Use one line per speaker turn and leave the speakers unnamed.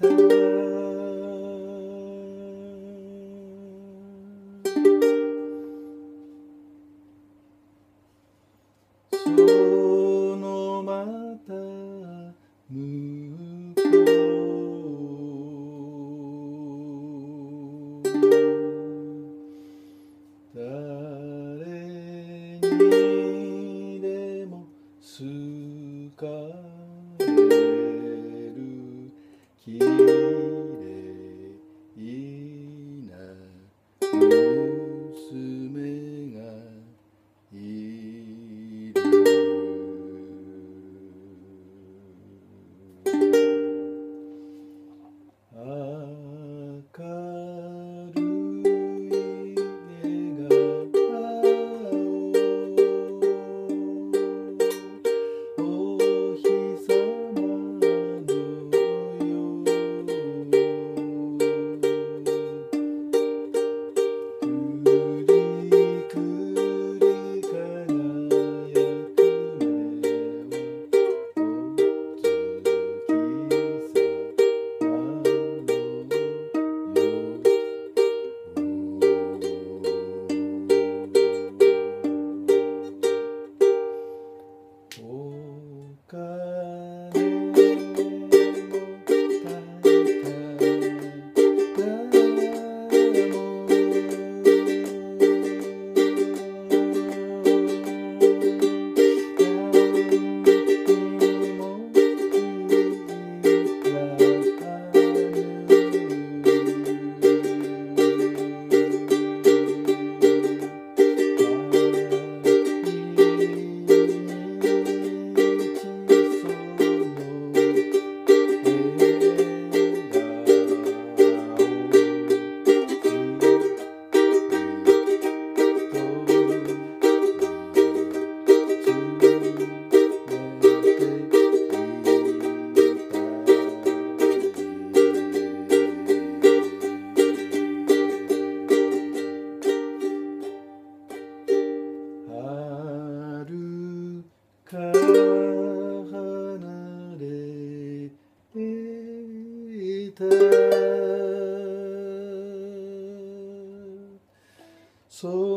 誰にでも好か aqui. から離れていた。そう